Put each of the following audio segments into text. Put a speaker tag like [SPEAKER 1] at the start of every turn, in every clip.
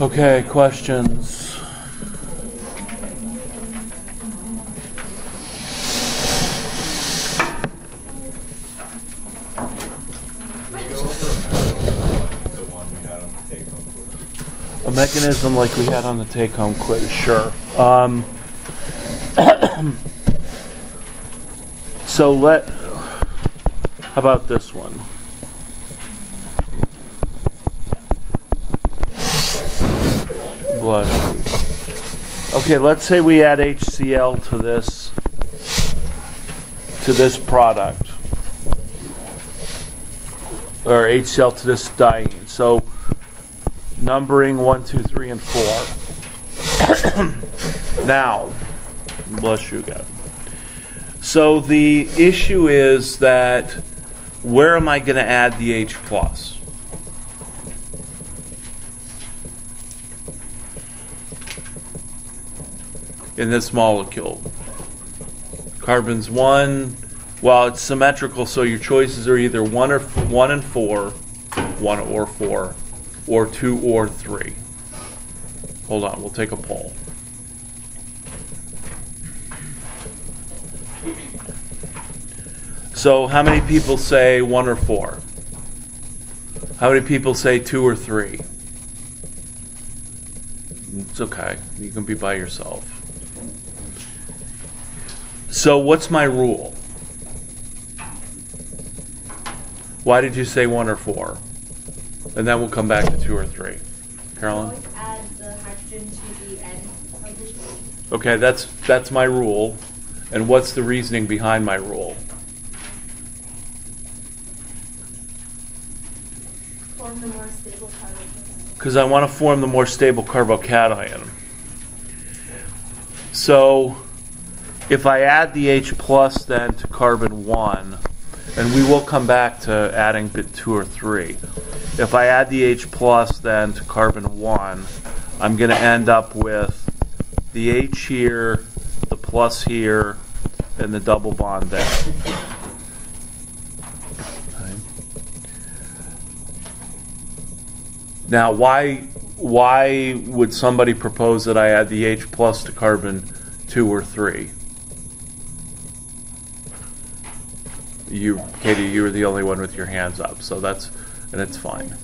[SPEAKER 1] Okay, questions? A mechanism like we had on the take-home quiz, sure. Um, so let, how about this one? Okay, let's say we add HCl to this to this product or HCl to this diene. So numbering one, two, three, and four. now, bless you again. So the issue is that where am I going to add the H plus? In this molecule. Carbon's one. Well, it's symmetrical, so your choices are either one or one and four, one or four, or two or three. Hold on, we'll take a poll. So, how many people say one or four? How many people say two or three? It's okay. You can be by yourself. So, what's my rule? Why did you say one or four? And then we'll come back to two or three. Carolyn?
[SPEAKER 2] Add the hydrogen to the end of the chain.
[SPEAKER 1] Okay, that's that's my rule. And what's the reasoning behind my rule?
[SPEAKER 2] Form the more stable carbon.
[SPEAKER 1] Because I want to form the more stable carbocation. So if I add the H plus then to carbon 1, and we will come back to adding bit 2 or 3. If I add the H plus then to carbon 1, I'm going to end up with the H here, the plus here, and the double bond there. Now, why why would somebody propose that I add the H plus to carbon 2 or 3? You, Katie, you were the only one with your hands up, so that's, and it's fine.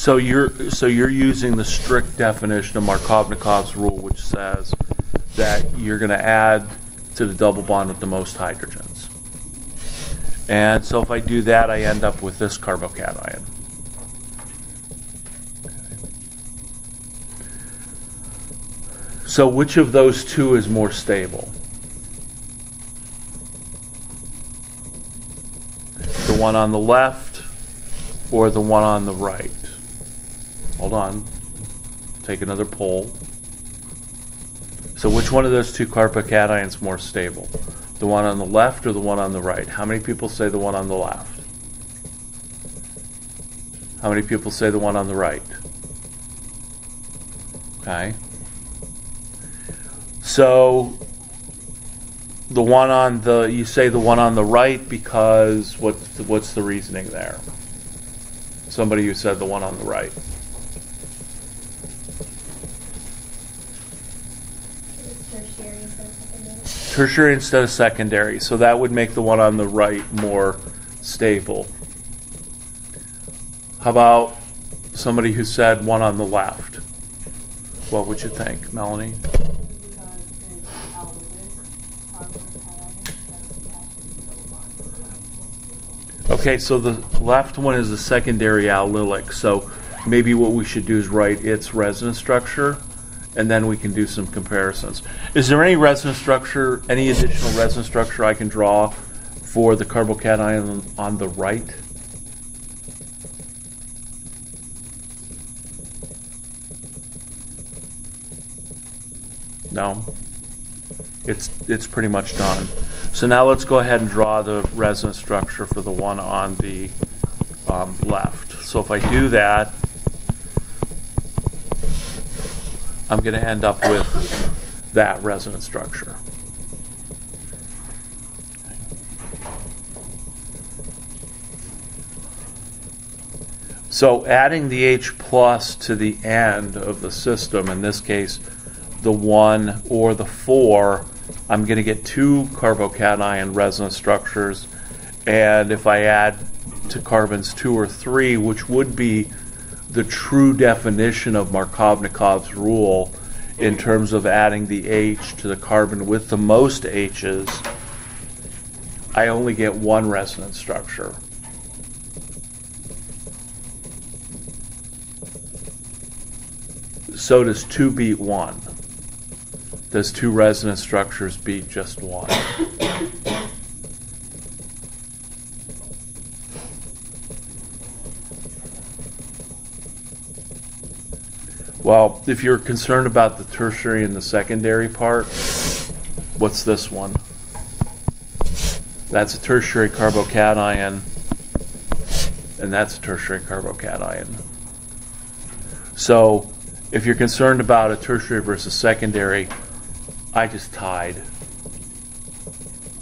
[SPEAKER 1] So you're so you're using the strict definition of Markovnikov's rule, which says that you're going to add to the double bond with the most hydrogens. And so if I do that, I end up with this carbocation. So which of those two is more stable? The one on the left or the one on the right? Hold on. Take another poll. So which one of those two carbocations is more stable? The one on the left or the one on the right? How many people say the one on the left? How many people say the one on the right? Okay. So the one on the you say the one on the right because what's the, what's the reasoning there? Somebody who said the one on the right.
[SPEAKER 2] Tertiary instead of secondary.
[SPEAKER 1] Tertiary instead of secondary, so that would make the one on the right more stable. How about somebody who said one on the left? What would you think, Melanie? Okay, so the left one is a secondary allylic, so maybe what we should do is write its resonance structure, and then we can do some comparisons. Is there any resonance structure, any additional resonance structure I can draw for the carbocation on the right? No? It's, it's pretty much done. So now let's go ahead and draw the resonance structure for the one on the um, left. So if I do that, I'm going to end up with that resonance structure. So adding the H plus to the end of the system, in this case, the 1 or the 4, I'm going to get two carbocation resonance structures. And if I add to carbons two or three, which would be the true definition of Markovnikov's rule in terms of adding the H to the carbon with the most H's, I only get one resonance structure. So does 2 beat 1. Those two resonance structures be just one. Well, if you're concerned about the tertiary and the secondary part, what's this one? That's a tertiary carbocation, and that's a tertiary carbocation. So, if you're concerned about a tertiary versus secondary, I just tied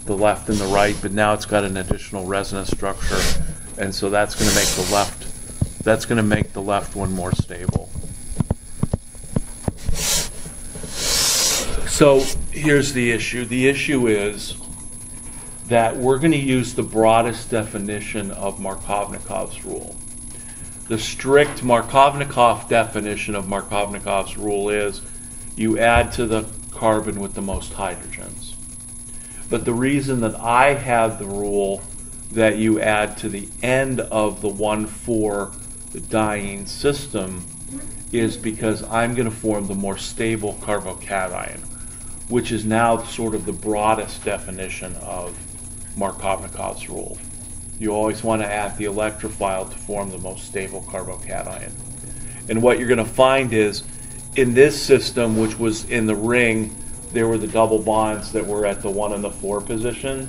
[SPEAKER 1] the left and the right, but now it's got an additional resonance structure, and so that's going to make the left that's going to make the left one more stable. So here's the issue. The issue is that we're going to use the broadest definition of Markovnikov's rule. The strict Markovnikov definition of Markovnikov's rule is you add to the carbon with the most hydrogens. But the reason that I have the rule that you add to the end of the 1,4 diene system is because I'm going to form the more stable carbocation which is now sort of the broadest definition of Markovnikov's rule. You always want to add the electrophile to form the most stable carbocation. And what you're going to find is in this system, which was in the ring, there were the double bonds that were at the 1 and the 4 position,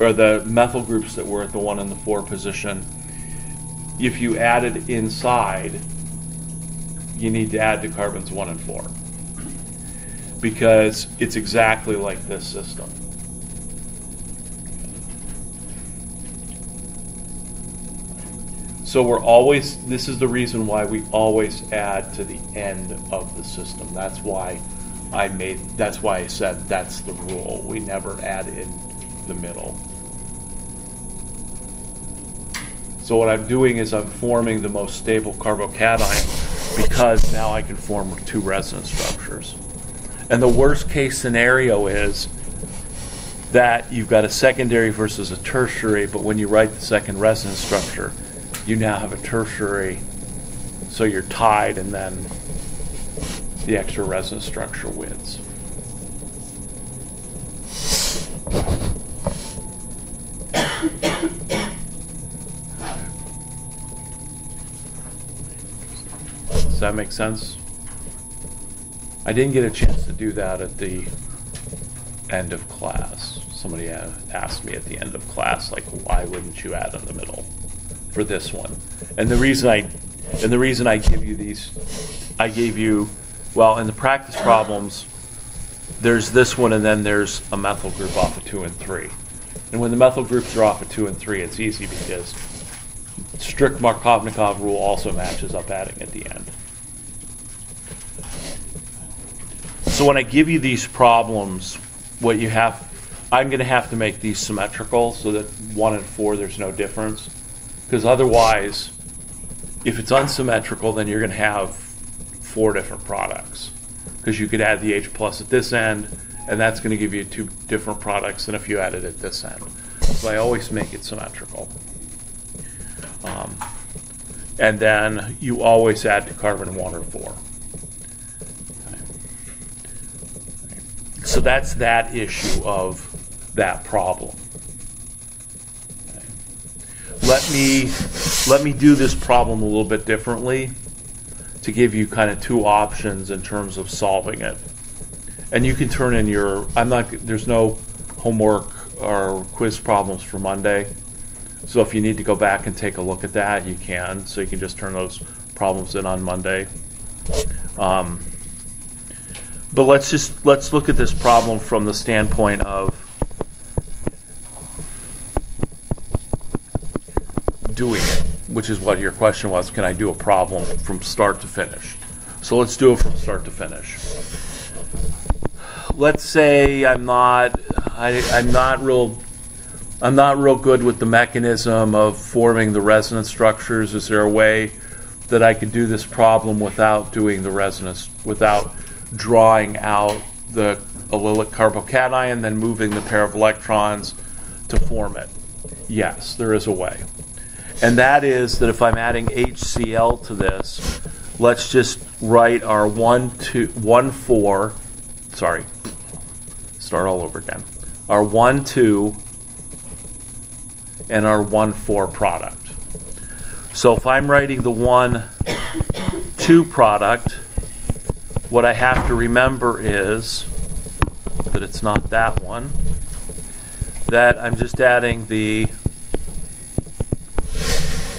[SPEAKER 1] or the methyl groups that were at the 1 and the 4 position. If you added inside, you need to add to carbons 1 and 4 because it's exactly like this system. So we're always, this is the reason why we always add to the end of the system. That's why I made, that's why I said that's the rule. We never add in the middle. So what I'm doing is I'm forming the most stable carbocation because now I can form two resonance structures. And the worst case scenario is that you've got a secondary versus a tertiary, but when you write the second resonance structure, you now have a tertiary, so you're tied, and then the extra resonance structure wins. Does that make sense? I didn't get a chance to do that at the end of class. Somebody uh, asked me at the end of class, like, why wouldn't you add in the middle for this one? And the reason I, and the reason I give you these, I gave you, well, in the practice problems, there's this one, and then there's a methyl group off of two and three. And when the methyl groups are off of two and three, it's easy because strict Markovnikov rule also matches up adding at the end. So when I give you these problems, what you have, I'm going to have to make these symmetrical so that one and four, there's no difference. Because otherwise, if it's unsymmetrical, then you're going to have four different products. Because you could add the H plus at this end, and that's going to give you two different products than if you added it at this end. So I always make it symmetrical. Um, and then you always add to carbon one or four. So that's that issue of that problem. Let me let me do this problem a little bit differently to give you kind of two options in terms of solving it. And you can turn in your I'm not there's no homework or quiz problems for Monday. So if you need to go back and take a look at that, you can. So you can just turn those problems in on Monday. Um, but let's just let's look at this problem from the standpoint of doing it. which is what your question was, can I do a problem from start to finish? So let's do it from start to finish. Let's say I'm not, I, I'm not real, I'm not real good with the mechanism of forming the resonance structures. Is there a way that I could do this problem without doing the resonance, without drawing out the allylic carbocation, then moving the pair of electrons to form it? Yes, there is a way. And that is that if I'm adding HCl to this, let's just write our 1, 2, 1, 4, sorry, start all over again. Our 1, 2, and our 1, 4 product. So if I'm writing the 1, 2 product, what I have to remember is that it's not that one, that I'm just adding the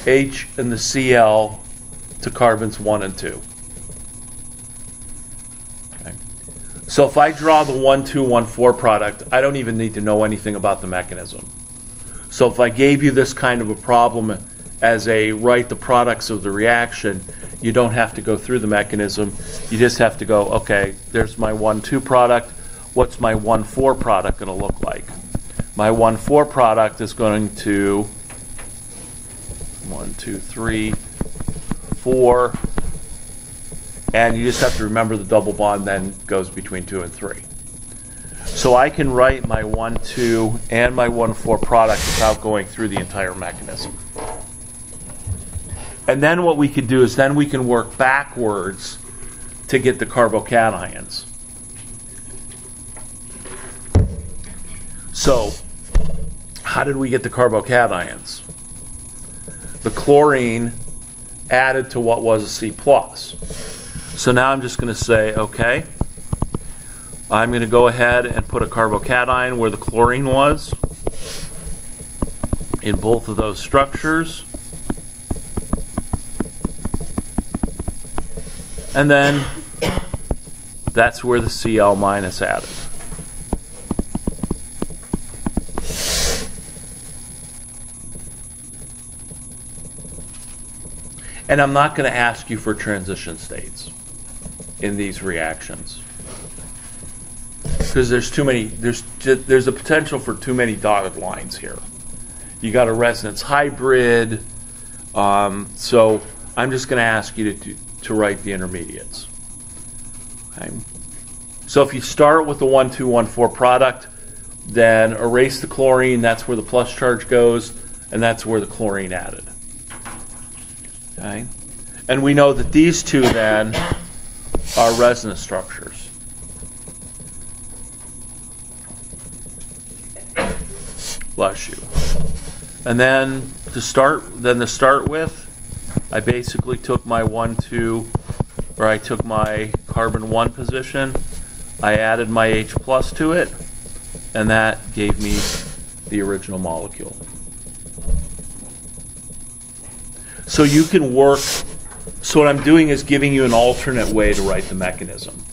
[SPEAKER 1] H and the Cl to carbons 1 and 2. Okay. So if I draw the 1, 2, 1, 4 product, I don't even need to know anything about the mechanism. So if I gave you this kind of a problem as a write the products of the reaction, you don't have to go through the mechanism. You just have to go, okay, there's my 1, 2 product. What's my 1, 4 product going to look like? My 1, 4 product is going to one, two, three, four, and you just have to remember the double bond then goes between two and three. So I can write my 1, 2 and my 1, 4 product without going through the entire mechanism. And then what we can do is then we can work backwards to get the carbocations. So, how did we get the carbocations? The chlorine added to what was a C plus. So now I'm just going to say, okay, I'm going to go ahead and put a carbocation where the chlorine was in both of those structures. And then that's where the Cl minus added. And I'm not going to ask you for transition states in these reactions. Because there's too many, there's, there's a potential for too many dotted lines here. You got a resonance hybrid. Um, so I'm just going to ask you to, to write the intermediates. Okay. So if you start with the 1214 product, then erase the chlorine, that's where the plus charge goes, and that's where the chlorine added. Okay? And we know that these two then are resonance structures. Bless you. And then to start, then to start with, I basically took my one, two, or I took my carbon one position, I added my H plus to it, and that gave me the original molecule. So you can work. So what I'm doing is giving you an alternate way to write the mechanism.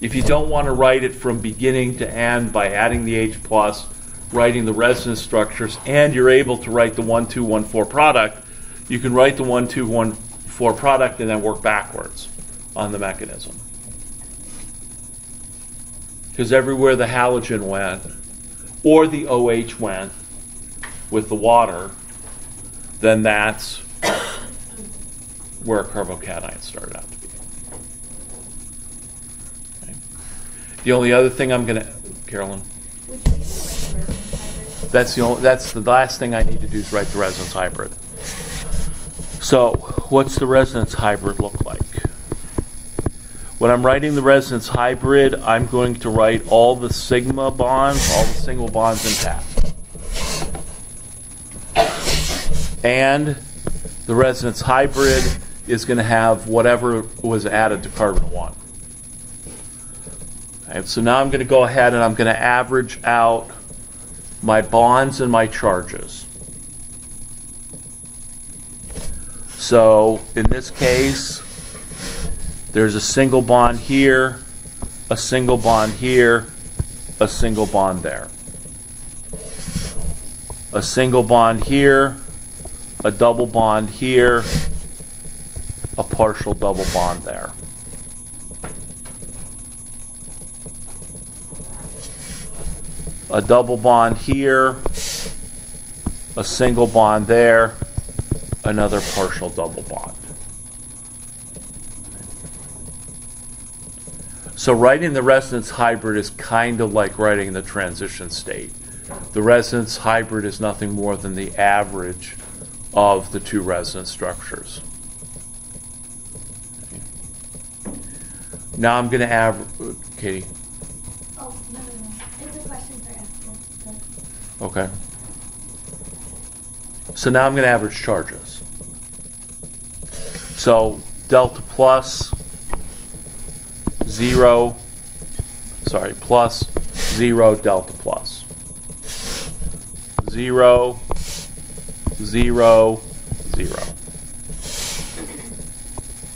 [SPEAKER 1] If you don't want to write it from beginning to end by adding the H plus, writing the resonance structures, and you're able to write the 1214 product, you can write the 1214 product and then work backwards on the mechanism. Because everywhere the halogen went, or the OH went, with the water, then that's where a carbocation started out to be. Okay. The only other thing I'm going to, Carolyn. That's the only, that's the last thing I need to do is write the resonance hybrid. So, what's the resonance hybrid look like? When I'm writing the resonance hybrid, I'm going to write all the sigma bonds, all the single bonds intact. And the resonance hybrid is going to have whatever was added to carbon 1. Okay, so now I'm going to go ahead and I'm going to average out my bonds and my charges. So in this case, there's a single bond here, a single bond here, a single bond there. a single bond here, a double bond here, a partial double bond there. A double bond here, a single bond there, another partial double bond. So writing the resonance hybrid is kind of like writing the transition state. The resonance hybrid is nothing more than the average of the two resonance structures. Now I'm going to average, Katie.
[SPEAKER 3] Oh, no, no, no. It's a question for Esther.
[SPEAKER 1] Okay. So now I'm going to average charges. So delta plus zero, sorry, plus zero delta plus. Zero, zero, zero.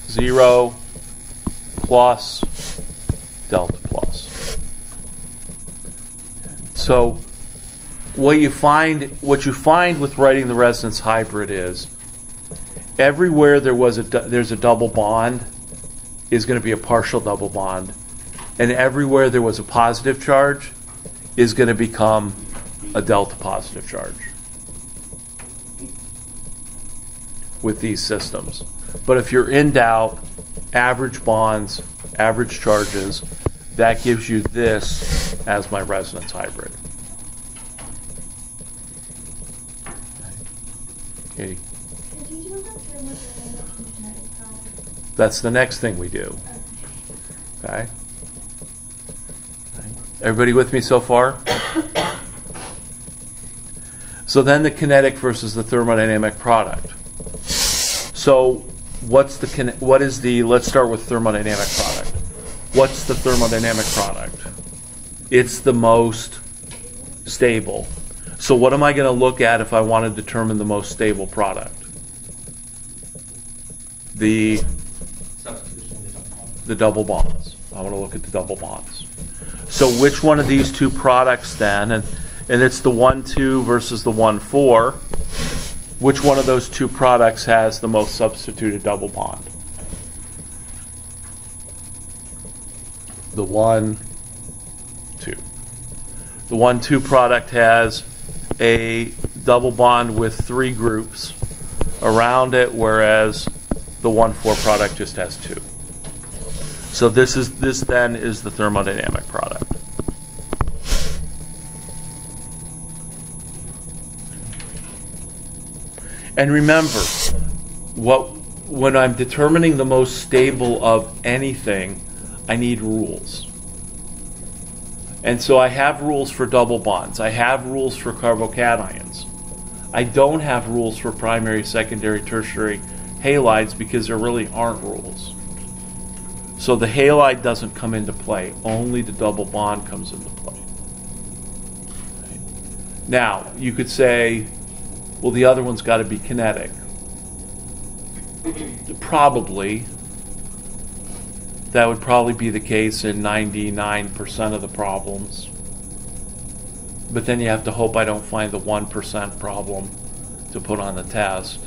[SPEAKER 1] Zero plus delta plus. So what you find what you find with writing the resonance hybrid is everywhere there was a there's a double bond is going to be a partial double bond and everywhere there was a positive charge is going to become a delta positive charge with these systems but if you're in doubt average bonds average charges that gives you this as my resonance hybrid Okay,
[SPEAKER 3] Could you do the thermodynamic and kinetic product?
[SPEAKER 1] That's the next thing we do. Okay? Everybody with me so far? So then the kinetic versus the thermodynamic product. So what's the what is the let's start with thermodynamic product. What's the thermodynamic product? It's the most stable. So what am I going to look at if I want to determine the most stable product? The the double bonds. I want to look at the double bonds. So which one of these two products then, and, and it's the 1 2 versus the 1 4, which one of those two products has the most substituted double bond? The 1 2. The 1 2 product has a double bond with three groups around it, whereas the 1 4 product just has two. So this is this then is the thermodynamic product. And remember, what when I'm determining the most stable of anything, I need rules. And so I have rules for double bonds. I have rules for carbocations. I don't have rules for primary, secondary, tertiary halides because there really aren't rules. So the halide doesn't come into play, only the double bond comes into play. Now, you could say, well, the other one's got to be kinetic. Probably. That would probably be the case in 99% of the problems. But then you have to hope I don't find the 1% problem to put on the test.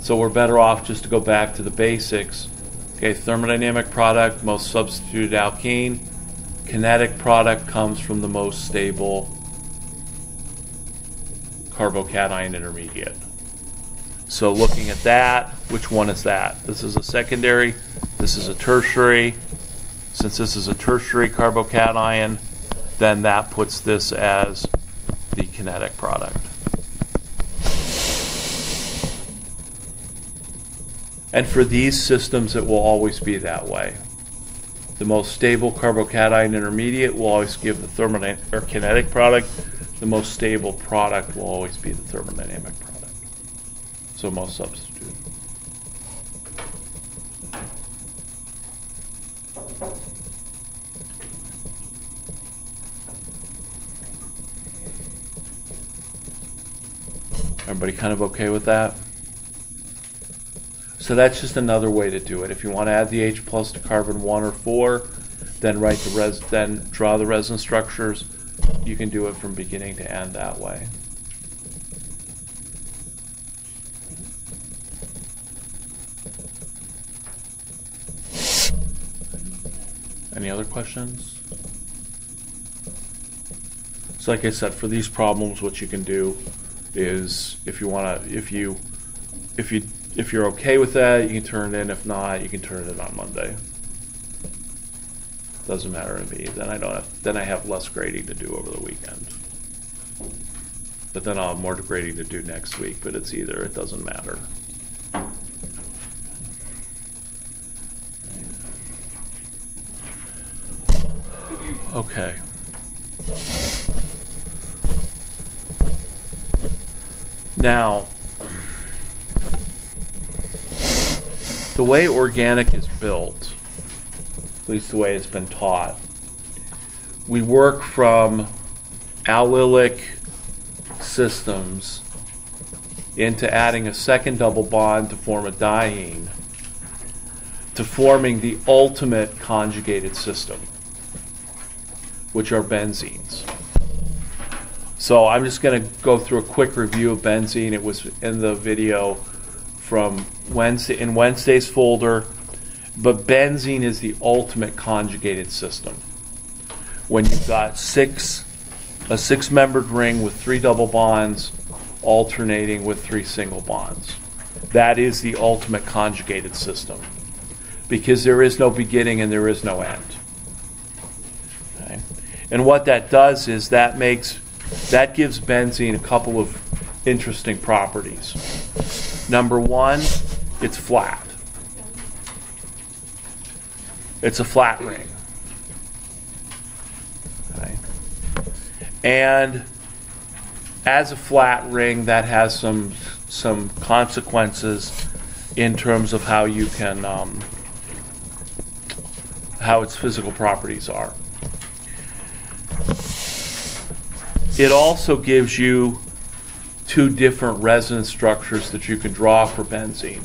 [SPEAKER 1] So we're better off just to go back to the basics. Okay, thermodynamic product, most substituted alkene. Kinetic product comes from the most stable carbocation intermediate. So looking at that, which one is that? This is a secondary, this is a tertiary. Since this is a tertiary carbocation, then that puts this as the kinetic product. And for these systems, it will always be that way. The most stable carbocation intermediate will always give the thermodynamic or kinetic product. The most stable product will always be the thermodynamic product. So most substitute. Everybody kind of okay with that? So that's just another way to do it. If you want to add the H plus to carbon one or four, then write the res, then draw the resin structures you can do it from beginning to end that way. Any other questions? So like I said, for these problems, what you can do is if you want to, if you, if you, if you're okay with that, you can turn it in. If not, you can turn it in on Monday. Doesn't matter to me. Then I don't have, then I have less grading to do over the weekend. But then I'll have more grading to do next week, but it's either, it doesn't matter. Okay. Now, the way organic is built, at least the way it's been taught, we work from allylic systems into adding a second double bond to form a diene to forming the ultimate conjugated system, which are benzenes. So I'm just going to go through a quick review of benzene. It was in the video from Wednesday in Wednesday's folder, but benzene is the ultimate conjugated system. When you've got six a six-membered ring with three double bonds alternating with three single bonds. That is the ultimate conjugated system because there is no beginning and there is no end. Okay? And what that does is that makes that gives benzene a couple of interesting properties. Number one, it's flat. It's a flat ring. And as a flat ring, that has some some consequences in terms of how you can um, how its physical properties are. It also gives you two different resonance structures that you can draw for benzene.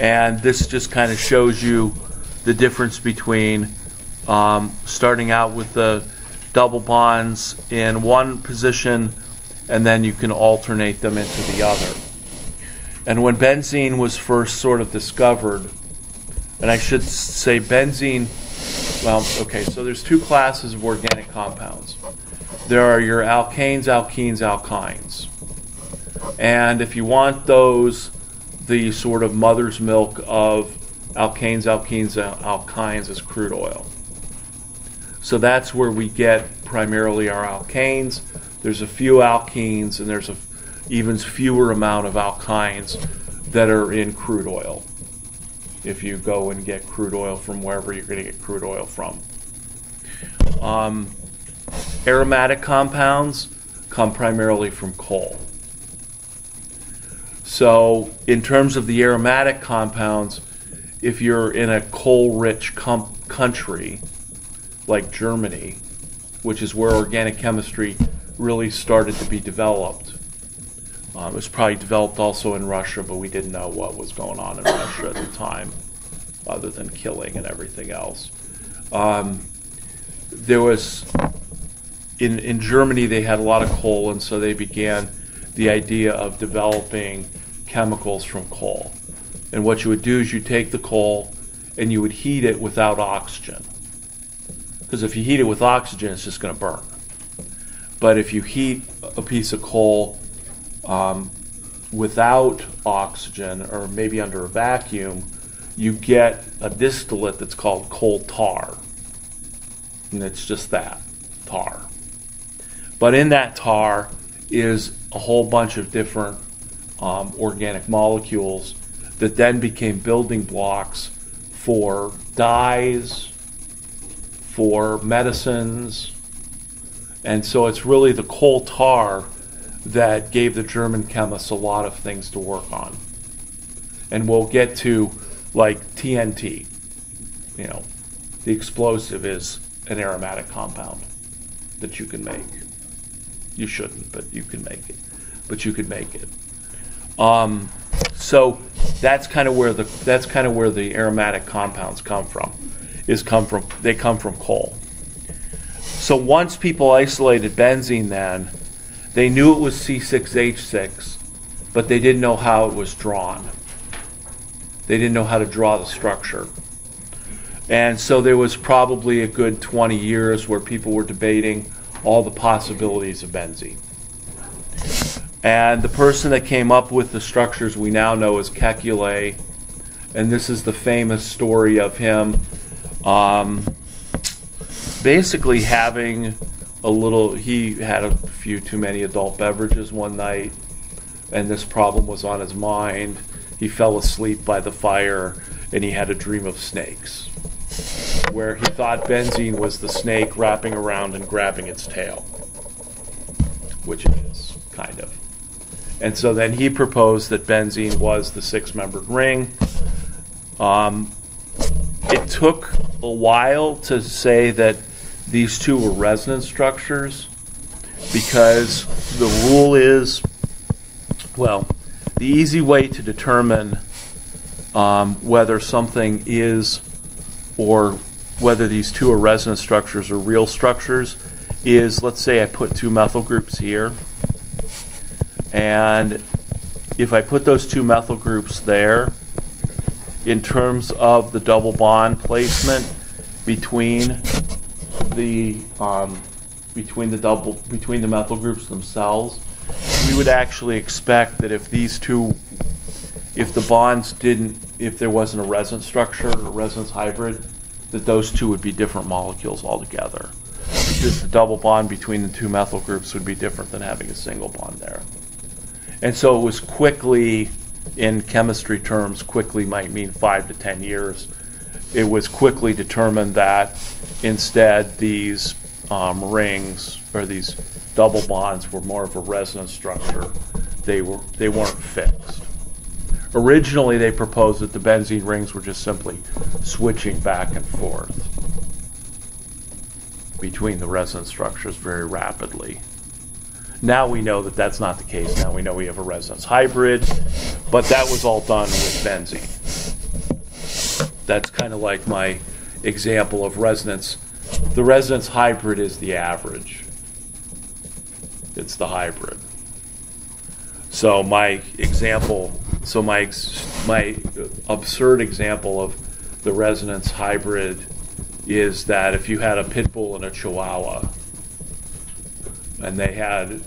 [SPEAKER 1] And this just kind of shows you the difference between um, starting out with the double bonds in one position and then you can alternate them into the other. And when benzene was first sort of discovered, and I should say benzene, well, okay, so there's two classes of organic compounds. There are your alkanes, alkenes, alkynes. And if you want those, the sort of mother's milk of alkanes, alkenes, alkynes is crude oil. So that's where we get primarily our alkanes. There's a few alkenes and there's a even fewer amount of alkynes that are in crude oil. If you go and get crude oil from wherever you're going to get crude oil from. Um, aromatic compounds come primarily from coal. So, in terms of the aromatic compounds, if you're in a coal rich com- country like Germany, which is where organic chemistry really started to be developed, um, it was probably developed also in Russia, but we didn't know what was going on in Russia at the time, other than killing and everything else. Um, there was in in Germany they had a lot of coal, and so they began the idea of developing chemicals from coal. And what you would do is you take the coal and you would heat it without oxygen. Because if you heat it with oxygen, it's just going to burn. But if you heat a piece of coal um, without oxygen, or maybe under a vacuum, you get a distillate that's called coal tar. And it's just that tar. But in that tar is a whole bunch of different um, organic molecules that then became building blocks for dyes, for medicines. And so it's really the coal tar that gave the German chemists a lot of things to work on. And we'll get to like TNT. You know, the explosive is an aromatic compound that you can make. You shouldn't, but you can make it. But you could make it. Um, so that's kind of where the that's kind of where the aromatic compounds come from. Is come from they come from coal. So once people isolated benzene, then they knew it was C6H6, but they didn't know how it was drawn. They didn't know how to draw the structure. And so there was probably a good 20 years where people were debating all the possibilities of benzene. And the person that came up with the structures we now know as Kekulé, and this is the famous story of him um, basically having a little, he had a few too many adult beverages one night, and this problem was on his mind. He fell asleep by the fire, and he had a dream of snakes, where he thought benzene was the snake wrapping around and grabbing its tail, which it is, kind of. And so then he proposed that benzene was the six membered ring. Um, it took a while to say that these two were resonance structures because the rule is well, the easy way to determine um, whether something is or whether these two are resonance structures or real structures is let's say I put two methyl groups here and if I put those two methyl groups there, in terms of the double bond placement between the um, between the double between the methyl groups themselves, we would actually expect that if these two, if the bonds didn't, if there wasn't a resonance structure or a resonance hybrid, that those two would be different molecules altogether. Because the double bond between the two methyl groups would be different than having a single bond there. And so it was quickly, in chemistry terms, quickly might mean five to ten years. It was quickly determined that instead these um, rings or these double bonds were more of a resonance structure. They were they weren't fixed. Originally, they proposed that the benzene rings were just simply switching back and forth between the resonance structures very rapidly. Now we know that that's not the case. Now we know we have a resonance hybrid, but that was all done with benzene. That's kind of like my example of resonance. The resonance hybrid is the average. It's the hybrid. So my example, so my my absurd example of the resonance hybrid is that if you had a pit bull and a chihuahua and they had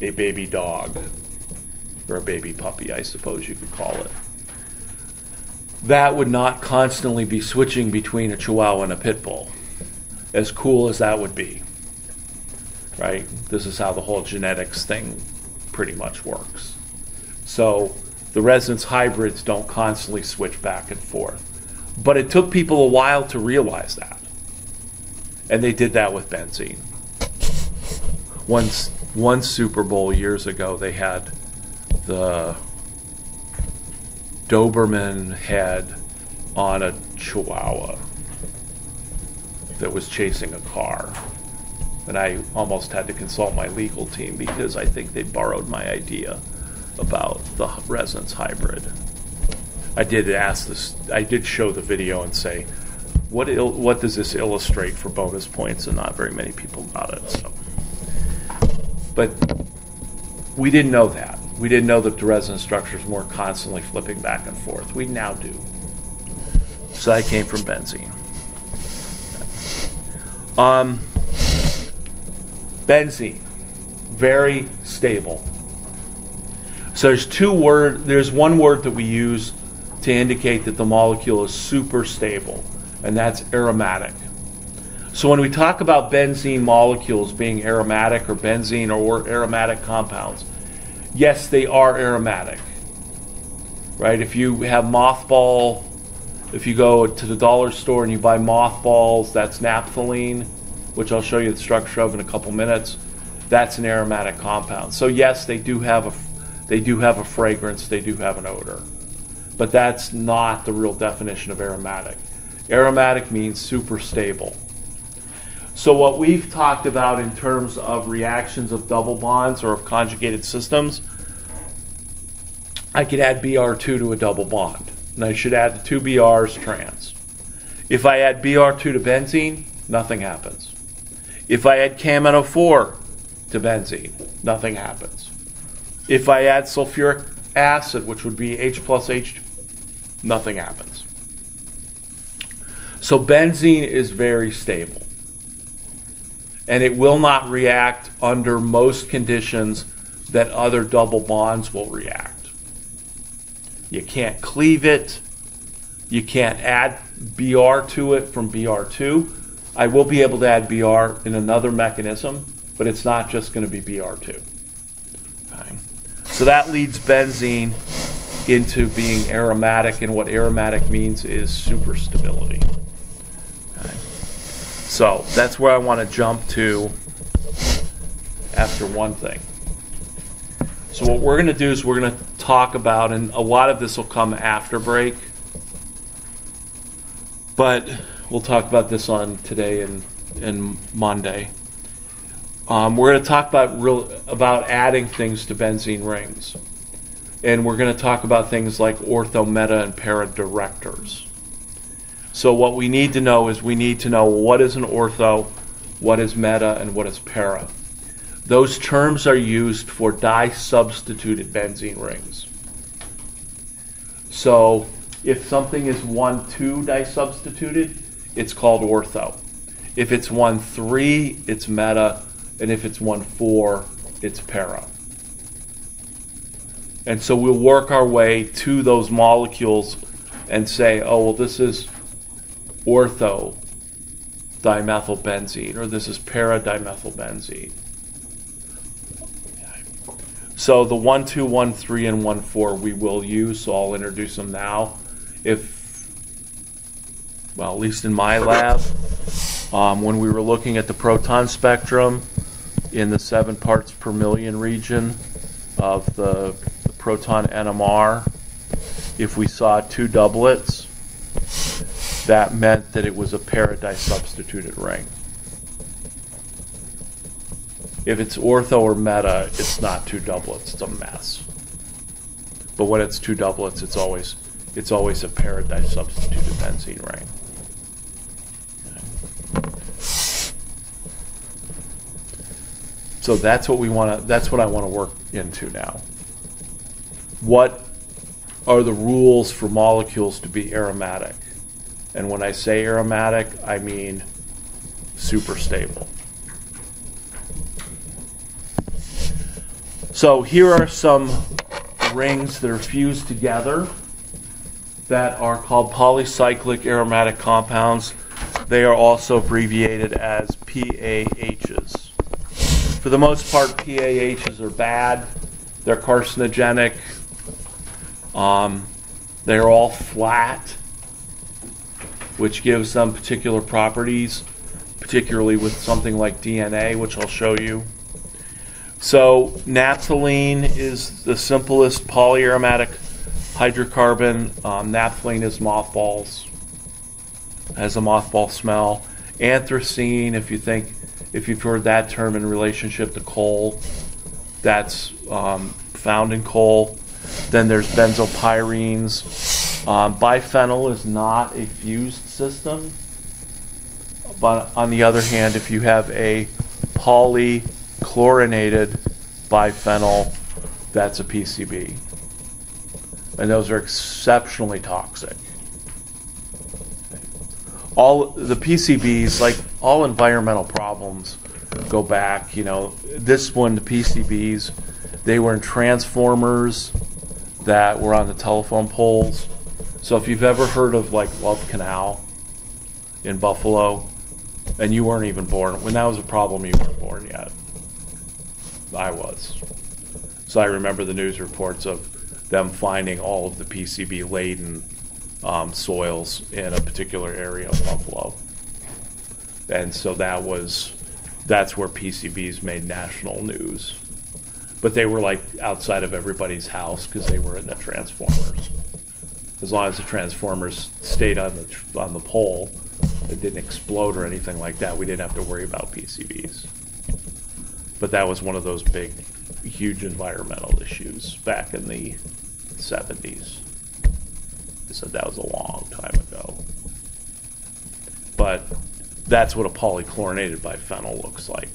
[SPEAKER 1] a baby dog or a baby puppy, I suppose you could call it. That would not constantly be switching between a chihuahua and a pit bull. As cool as that would be. Right? This is how the whole genetics thing pretty much works. So the resonance hybrids don't constantly switch back and forth. But it took people a while to realize that. And they did that with benzene. Once one Super Bowl years ago, they had the Doberman head on a Chihuahua that was chasing a car. And I almost had to consult my legal team because I think they borrowed my idea about the resonance hybrid. I did ask this, I did show the video and say, what, il- what does this illustrate for bonus points? And not very many people got it. So. But we didn't know that. We didn't know that the resonance structures weren't constantly flipping back and forth. We now do. So that came from benzene. Um, benzene, very stable. So there's two word. There's one word that we use to indicate that the molecule is super stable, and that's aromatic. So when we talk about benzene molecules being aromatic or benzene or aromatic compounds, yes, they are aromatic. Right? If you have mothball, if you go to the dollar store and you buy mothballs, that's naphthalene, which I'll show you the structure of in a couple minutes. That's an aromatic compound. So yes, they do have a they do have a fragrance, they do have an odor. But that's not the real definition of aromatic. Aromatic means super stable. So, what we've talked about in terms of reactions of double bonds or of conjugated systems, I could add Br2 to a double bond. And I should add the two Brs trans. If I add Br2 to benzene, nothing happens. If I add KMnO4 to benzene, nothing happens. If I add sulfuric acid, which would be H plus H, nothing happens. So benzene is very stable. And it will not react under most conditions that other double bonds will react. You can't cleave it. You can't add BR to it from BR2. I will be able to add BR in another mechanism, but it's not just going to be BR2. Okay. So that leads benzene into being aromatic, and what aromatic means is superstability. So that's where I want to jump to after one thing. So what we're going to do is we're going to talk about, and a lot of this will come after break, but we'll talk about this on today and, and Monday. Um, we're going to talk about real about adding things to benzene rings, and we're going to talk about things like ortho, meta, and para directors. So what we need to know is we need to know what is an ortho, what is meta, and what is para. Those terms are used for di-substituted benzene rings. So if something is 1,2 di-substituted, it's called ortho. If it's 1,3, it's meta, and if it's 1,4, it's para. And so we'll work our way to those molecules and say, oh, well, this is ortho dimethylbenzene, or this is para dimethylbenzene. So the 1, 2, 1, 3, and 1, 4 we will use, so I'll introduce them now. If, well, at least in my lab, um, when we were looking at the proton spectrum in the 7 parts per million region of the, the proton NMR, if we saw two doublets, that meant that it was a para-disubstituted ring. If it's ortho or meta, it's not two doublets. It's a mess. But when it's two doublets, it's always it's always a para-disubstituted benzene ring. So that's what we want to. That's what I want to work into now. What are the rules for molecules to be aromatic? And when I say aromatic, I mean super stable. So here are some rings that are fused together that are called polycyclic aromatic compounds. They are also abbreviated as PAHs. For the most part, PAHs are bad. They're carcinogenic. Um, they're all flat, which gives them particular properties, particularly with something like DNA, which I'll show you. So naphthalene is the simplest polyaromatic hydrocarbon. Um, naphthalene is mothballs, has a mothball smell. Anthracene, if you think, if you've heard that term in relationship to coal, that's um, found in coal. Then there's benzopyrenes. Um, biphenyl is not a fused system. But on the other hand, if you have a polychlorinated biphenyl, that's a PCB. And those are exceptionally toxic. All the PCBs, like all environmental problems, go back. You know, this one, the PCBs, they were in transformers that were on the telephone poles. So if you've ever heard of like Love Canal in Buffalo, and you weren't even born, when that was a problem, you weren't born yet. I was. So I remember the news reports of them finding all of the PCB laden um, soils in a particular area of Buffalo. And so that was, that's where PCBs made national news. But they were like outside of everybody's house because they were in the transformers. As long as the transformers stayed on the, on the pole, it didn't explode or anything like that, we didn't have to worry about PCBs. But that was one of those big, huge environmental issues back in the 70s. I said that was a long time ago. But that's what a polychlorinated biphenyl looks like.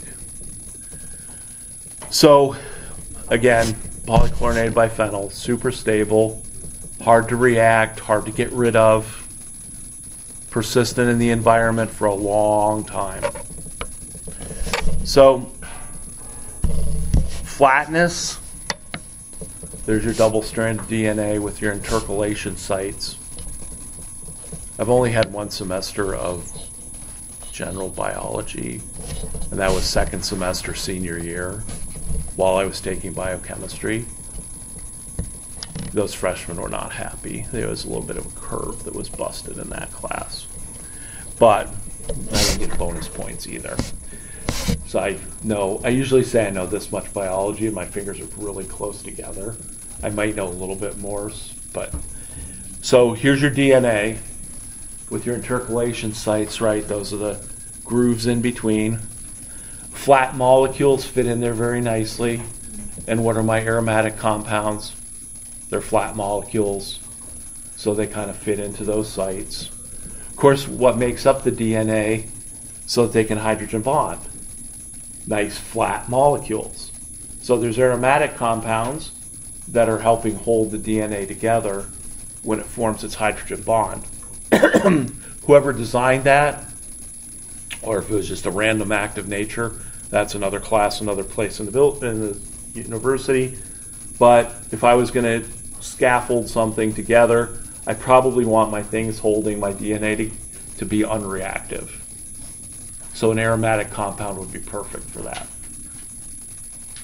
[SPEAKER 1] So, again, polychlorinated biphenyl, super stable, hard to react, hard to get rid of. persistent in the environment for a long time. So, flatness, there's your double stranded DNA with your intercalation sites. I've only had one semester of general biology, and that was second semester senior year while I was taking biochemistry. Those freshmen were not happy. There was a little bit of a curve that was busted in that class. But I didn't get bonus points either. So I know, I usually say I know this much biology and my fingers are really close together. I might know a little bit more, but so here's your DNA with your intercalation sites, right? Those are the grooves in between. Flat molecules fit in there very nicely. And what are my aromatic compounds? They're flat molecules, so they kind of fit into those sites. Of course, what makes up the DNA so that they can hydrogen bond? Nice flat molecules. So there's aromatic compounds that are helping hold the DNA together when it forms its hydrogen bond. Whoever designed that, or if it was just a random act of nature, that's another class, another place in the, in the university. But if I was going to scaffold something together, I probably want my things holding my DNA to, to be unreactive. So an aromatic compound would be perfect for that.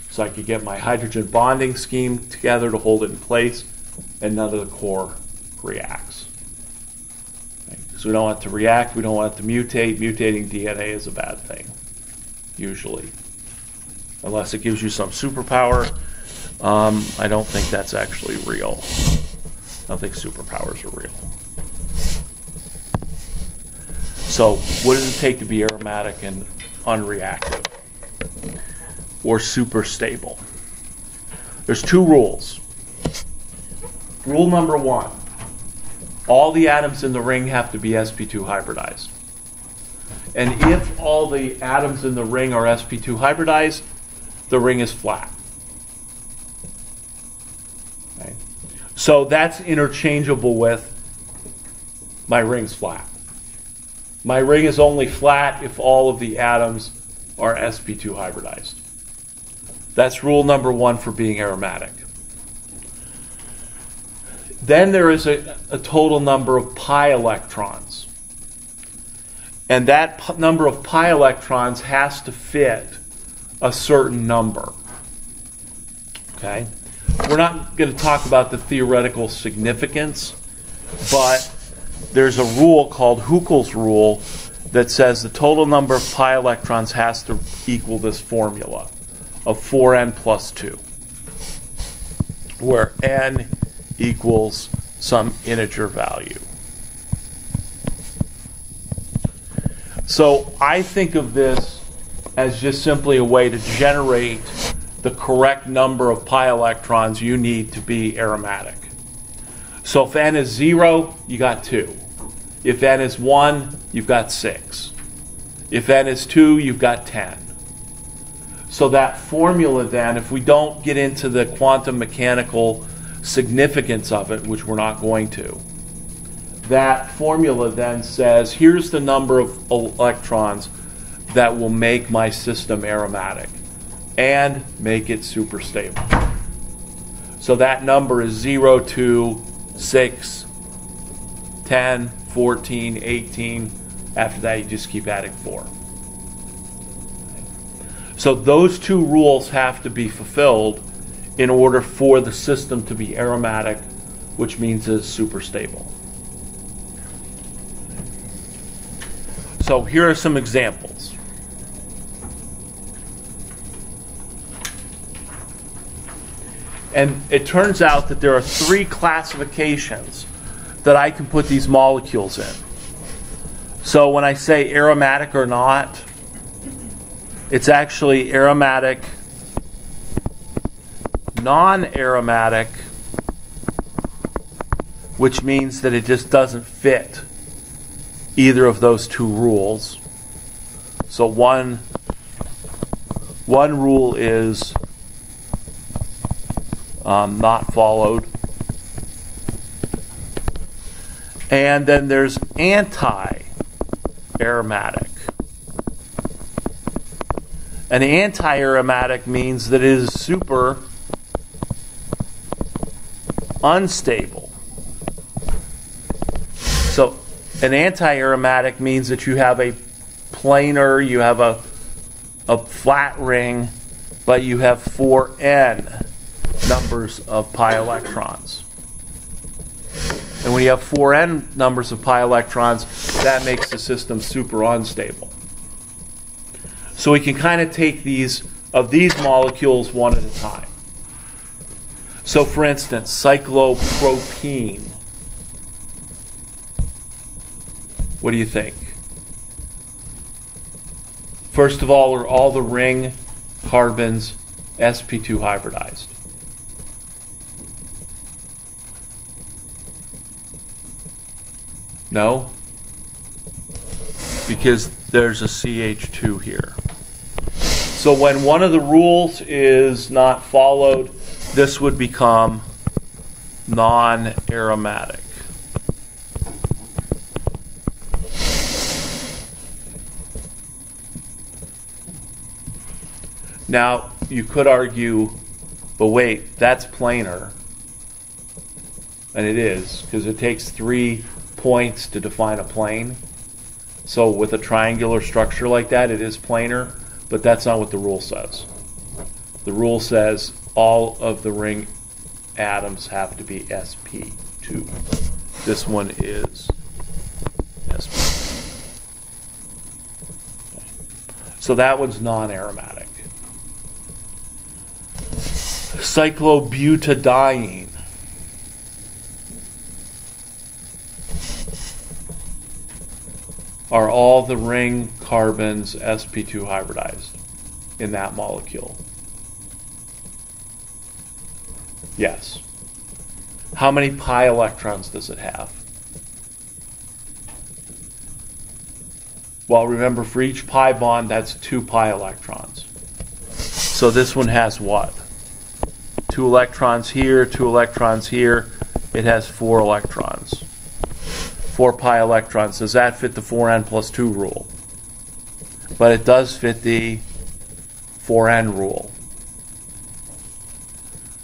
[SPEAKER 1] So I could get my hydrogen bonding scheme together to hold it in place, and none of the core reacts. Okay. So we don't want it to react, we don't want it to mutate. Mutating DNA is a bad thing, usually. Unless it gives you some superpower. Um, I don't think that's actually real. I don't think superpowers are real. So, what does it take to be aromatic and unreactive? Or super stable? There's two rules. Rule number one all the atoms in the ring have to be sp2 hybridized. And if all the atoms in the ring are sp2 hybridized, the ring is flat. So that's interchangeable with my ring's flat. My ring is only flat if all of the atoms are sp2 hybridized. That's rule number one for being aromatic. Then there is a, a total number of pi electrons. And that p- number of pi electrons has to fit a certain number. Okay? We're not going to talk about the theoretical significance, but there's a rule called Huckel's rule that says the total number of pi electrons has to equal this formula of 4n plus 2, where n equals some integer value. So I think of this as just simply a way to generate the correct number of pi electrons you need to be aromatic. So if n is 0, you got 2. If n is 1, you've got 6. If n is 2, you've got 10. So that formula then, if we don't get into the quantum mechanical significance of it, which we're not going to, that formula then says here's the number of electrons that will make my system aromatic and make it super stable. So that number is 0, 2, 6, 10, 14, 18. After that, you just keep adding 4. So those two rules have to be fulfilled in order for the system to be aromatic, which means it's super stable. So here are some examples. And it turns out that there are three classifications that I can put these molecules in. So when I say aromatic or not, it's actually aromatic, non aromatic, which means that it just doesn't fit either of those two rules. So one one rule is um, not followed, And then there's anti aromatic. An anti aromatic means that it is super unstable. So, an anti aromatic means that you have a planar, you have a, a flat ring, but you have 4n numbers of pi electrons. And when you have 4n numbers of pi electrons, that makes the system super unstable. So we can kind of take these of these molecules one at a time. So for instance, cyclopropene. What do you think? First of all, are all the ring carbons sp2 hybridized? No? Because there's a CH2 here. So when one of the rules is not followed, this would become non-aromatic. Now, you could argue, but wait, that's planar. And it is, because it takes three points to define a plane. So with a triangular structure like that, it is planar, but that's not what the rule says. The rule says all of the ring atoms have to be sp2. This one is sp. So that one's non-aromatic. Cyclobutadiene. Are all the ring carbons sp2 hybridized in that molecule? Yes. How many pi electrons does it have? Well, remember, for each pi bond, that's two pi electrons. So this one has what? Two electrons here, two electrons here. It has four electrons. Four pi electrons. Does that fit the 4n plus 2 rule? But it does fit the 4n rule.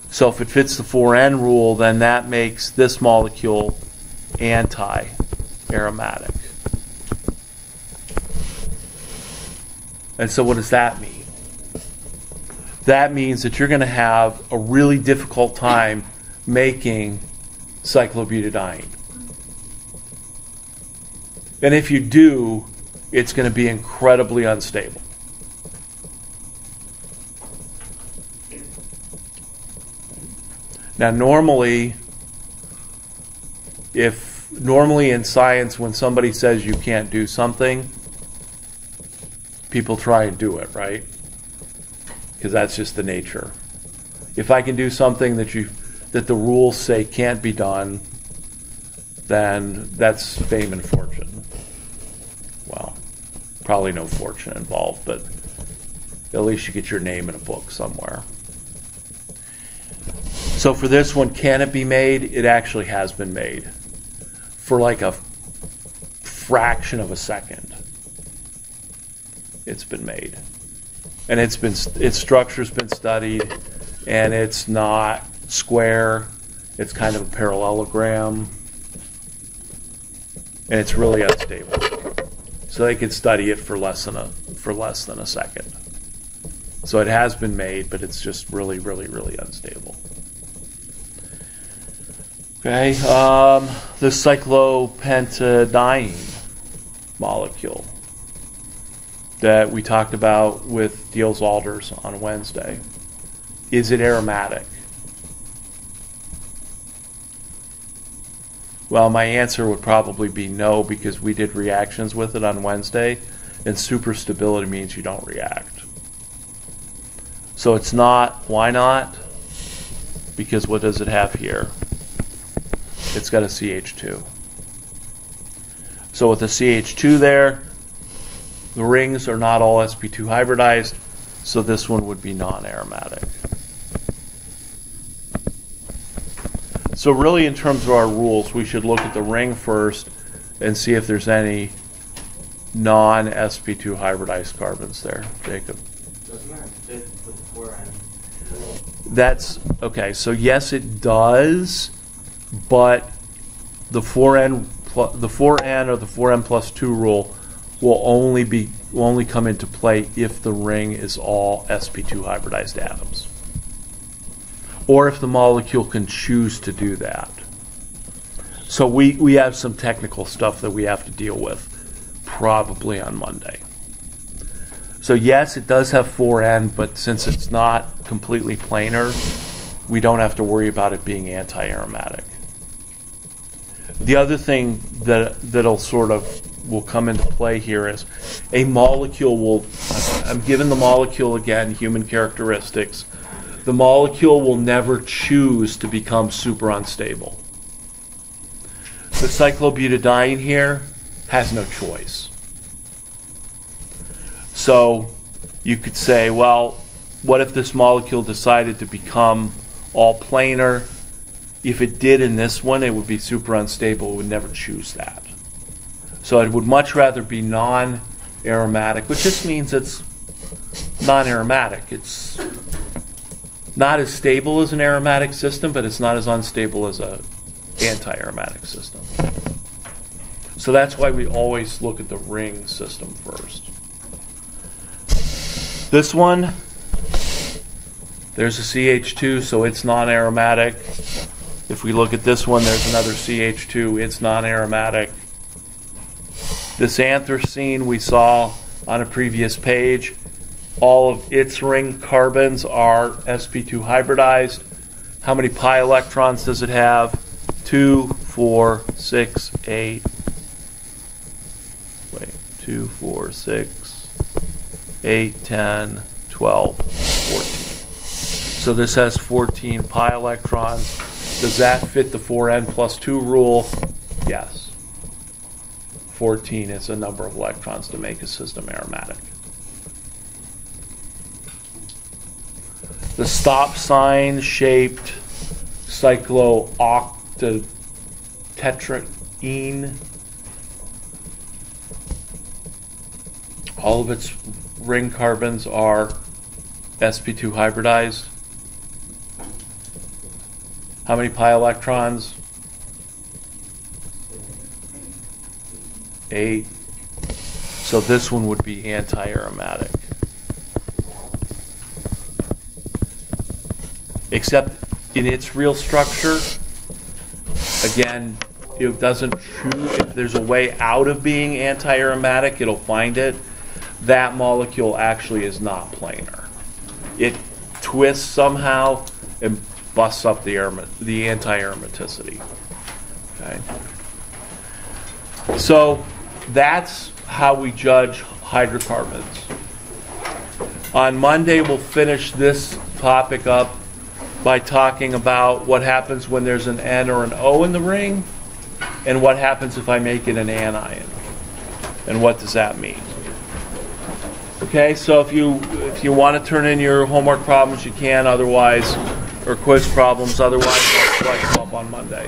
[SPEAKER 1] So if it fits the 4n rule, then that makes this molecule anti-aromatic. And so what does that mean? That means that you're going to have a really difficult time making cyclobutadiene. And if you do, it's going to be incredibly unstable. Now, normally, if normally in science, when somebody says you can't do something, people try and do it, right? Because that's just the nature. If I can do something that you that the rules say can't be done, then that's fame and fortune. Well, probably no fortune involved, but at least you get your name in a book somewhere. So for this one, can it be made? It actually has been made for like a fraction of a second. It's been made, and it's been its structure's been studied, and it's not square. It's kind of a parallelogram, and it's really unstable. So they could study it for less than a for less than a second. So it has been made, but it's just really, really, really unstable. Okay, um, the cyclopentadiene molecule that we talked about with Diels-Alders on Wednesday. Is it aromatic? Well, my answer would probably be no because we did reactions with it on Wednesday, and super stability means you don't react. So it's not. Why not? Because what does it have here? it's got a CH2. So with a CH2 there, the rings are not all sp2 hybridized, so this one would be non-aromatic. So really, in terms of our rules, we should look at the ring first and see if there's any non-sp2 hybridized carbons there, Jacob.
[SPEAKER 4] Doesn't?
[SPEAKER 1] That's okay. So yes, it does, but the four n pl- the four n or the four n plus two rule will only be will only come into play if the ring is all sp2 hybridized atoms, or if the molecule can choose to do that. So we we have some technical stuff that we have to deal with, probably on Monday. So yes, it does have 4N, but since it's not completely planar, we don't have to worry about it being anti-aromatic. The other thing that that'll sort of will come into play here is a molecule will I'm given the molecule again human characteristics. The molecule will never choose to become super unstable. The cyclobutadiene here has no choice. So you could say, well, what if this molecule decided to become all planar? If it did in this one, it would be super unstable. It would never choose that. So it would much rather be non aromatic, which just means it's non aromatic. It's not as stable as an aromatic system, but it's not as unstable as a anti aromatic system. So that's why we always look at the ring system first. This one, there's a CH2, so it's non-aromatic. If we look at this one, there's another CH2, it's non-aromatic. This anthracene we saw on a previous page, all of its ring carbons are sp2 hybridized. How many pi electrons does it have? Two, four, six, eight. Wait, two, four, six, 8, 10, 12, 14. So this has 14 pi electrons. Does that fit the 4n plus 2 rule? Yes. 14 is a number of electrons to make a system aromatic. The stop sign shaped cyclooctatetraene, all of its ring carbons are sp2 hybridized. How many pi electrons? Eight. So this one would be anti-aromatic. Except in its real structure, again, it doesn't choose. If there's a way out of being anti-aromatic, it'll find it that molecule actually is not planar. It twists somehow and busts up the, arom- the anti-aromaticity. Okay. So that's how we judge hydrocarbons. On Monday, we'll finish this topic up by talking about what happens when there's an N or an O in the ring and what happens if I make it an anion. And what does that mean? Okay, so if you if you want to turn in your homework problems, you can. Otherwise, or quiz problems. Otherwise, I'll collect them up on Monday.